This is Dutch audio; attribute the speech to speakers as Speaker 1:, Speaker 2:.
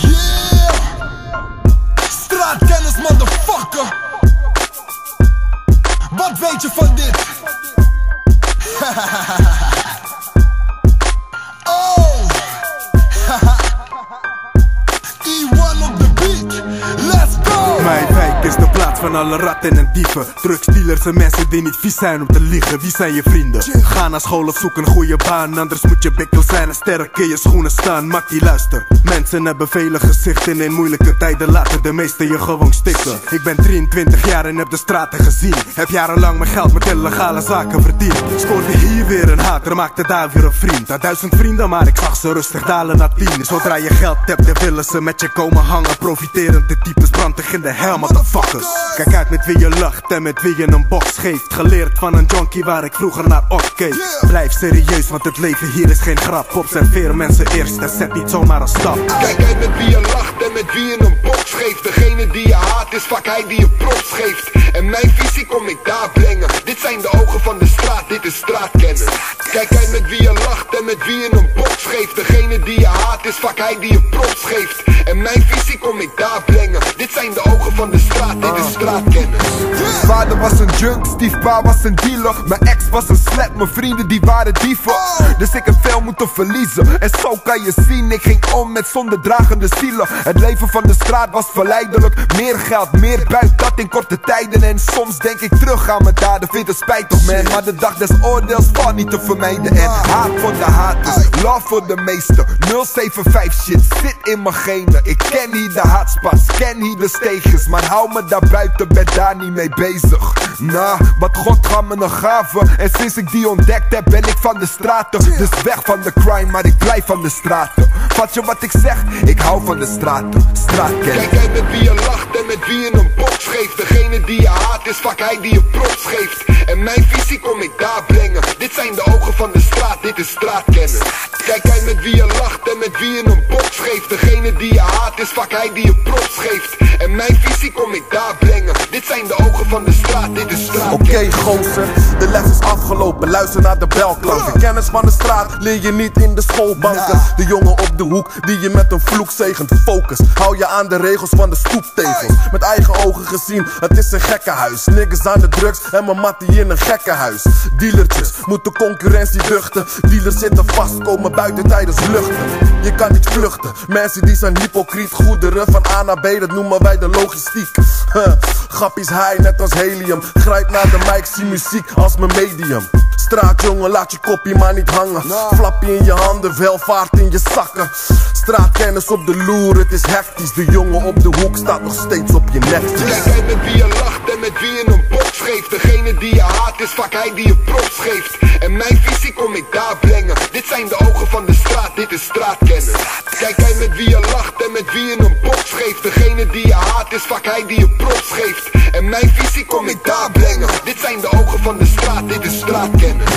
Speaker 1: Yeah! Straatkennis, motherfucker! Wat weet je van dit?
Speaker 2: van alle ratten en dieven. Drugsdealers en mensen die niet vies zijn om te liegen. Wie zijn je vrienden? Ga naar school of zoek een goede baan. Anders moet je bikkel zijn en sterk in je schoenen staan. Maak die luister. Mensen hebben vele gezichten. In moeilijke tijden laten de meesten je gewoon stikken. Ik ben 23 jaar en heb de straten gezien. Heb jarenlang mijn geld met illegale zaken verdiend. Scoorde hier weer een hater, maakte daar weer een vriend. Had duizend vrienden, maar ik zag ze rustig dalen naar tien. Zodra je geld hebt, dan willen ze met je komen hangen. Profiterende types brandig in de hel, motherfuckers. Kijk uit met wie je lacht en met wie je een box geeft. Geleerd van een junkie waar ik vroeger naar opkeek. Blijf serieus, want het leven hier is geen grap. Observeer mensen eerst en zet niet zomaar een stap.
Speaker 3: Kijk uit met wie je lacht en met wie je een box geeft. Degene die je haat is vaak hij die je props geeft. En mijn visie kom ik daar brengen. Dit zijn de ogen van de straat, dit is straatkennis. Kijk uit met wie je lacht en met wie je een box geeft. Degene die je haat is vaak hij die je props geeft. En mijn visie kom ik daar brengen. Dit zijn de ogen van de straat, dit is straatkennis.
Speaker 4: Vader was een junk, stiefpa was een dealer. Mijn ex was een slap, mijn vrienden die waren dieven. Dus ik heb veel moeten verliezen. En zo kan je zien, ik ging om met zonderdragende zielen. Het leven van de straat was verleidelijk. Meer geld, meer buit, dat in korte tijden. En soms denk ik terug aan mijn daden, vind het spijtig man. Maar de dag des oordeels valt niet te vermijden. En haat voor de haters, love de meesten. 075 shit zit in mijn genen. Ik ken hier de haatspas, ken hier de steegjes. Maar hou me daar buiten, ben daar niet mee bezig. Nah, wat God gaf me een gave. En sinds ik die ontdekt heb, ben ik van de straten. Dus weg van de crime, maar ik blijf van de straten. Vat je wat ik zeg? Ik hou van de straten. Straatkennis.
Speaker 3: Kijk uit met wie je lacht en met wie je een box geeft. Degene die je haat is vaak hij die je props geeft. En mijn visie kom ik daar brengen. Dit zijn de ogen van de straat, dit is straatkennis. Kijk uit met wie je lacht en met wie je een box geeft. Degene die je haat is vaak hij die je props geeft. En mijn visie kom ik daar brengen. Dit zijn de ogen van de straat, dit is straatkennis.
Speaker 2: Oké gozer, de les is luister naar de belklanken Kennis van de straat leer je niet in de schoolbanken. De jongen op de hoek die je met een vloek zegent. Focus, hou je aan de regels van de stoeptegels Met eigen ogen gezien, het is een gekkenhuis Niggas aan de drugs en mijn mattie in een gekkenhuis Dealertjes moeten concurrentie duchten. Dealers zitten vast, komen buiten tijdens luchten. Je kan niet vluchten, mensen die zijn hypocriet. Goederen van A naar B, dat noemen wij de logistiek Grappies high, net als helium. Grijp naar de mic, zie muziek als mijn medium. Straatjongen, laat je kopje maar niet hangen. Flappie in je handen, welvaart in je zakken. Straatkennis op de loer, het is hectisch. De jongen op de hoek staat nog steeds op je
Speaker 3: met wie je lacht met wie je een box geeft. Degene die je haat is vaak hij die je props geeft. En mijn visie kom ik daar brengen. Dit zijn de ogen van de straat, dit is straatkennis. Kijk uit met wie je lacht en met wie je een box geeft. Degene die je haat is vaak hij die je props geeft. En mijn visie kom ik daar brengen. Dit zijn de ogen van de straat, dit is straatkennis.